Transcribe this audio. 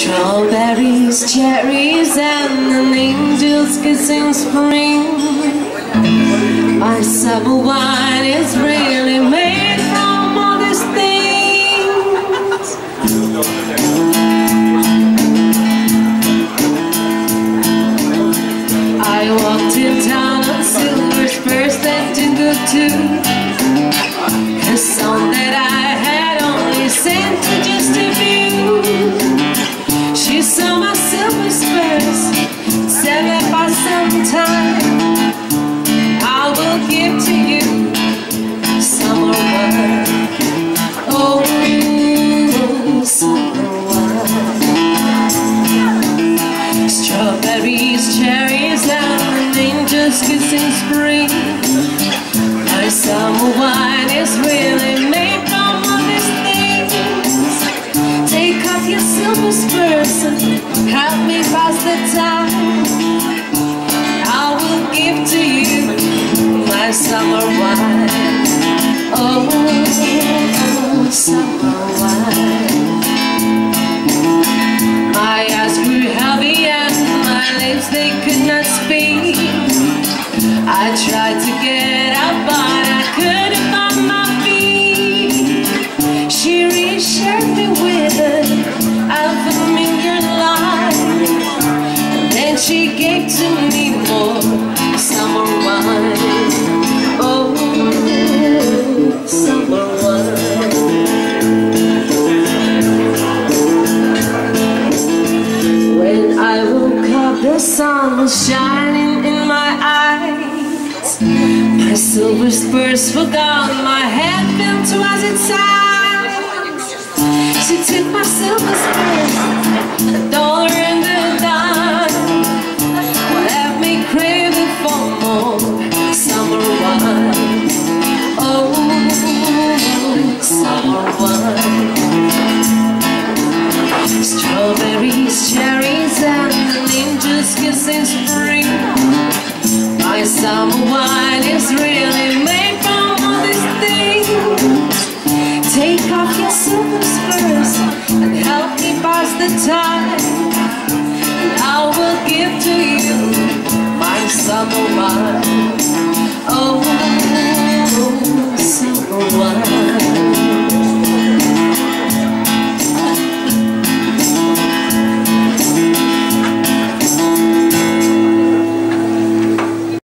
Strawberries, cherries, and an angel's kissing spring. My summer wine is really made from all these things. I walked in town on silver spurs that jingle too. Strawberries, cherries, and an angel's kissing spring. My summer wine is really made from all these things. Take off your silver spurs and help me pass the time. She gave to me more summer wine. Oh, summer wine. When I woke up, the sun was shining in my eyes. My silver spurs forgot my head fell towards its sides. She took my silver spurs, in spring. My summer wine is really made from all these things. Take off your silver spurs and help me pass the time. And I will give to you my summer wine. Oh,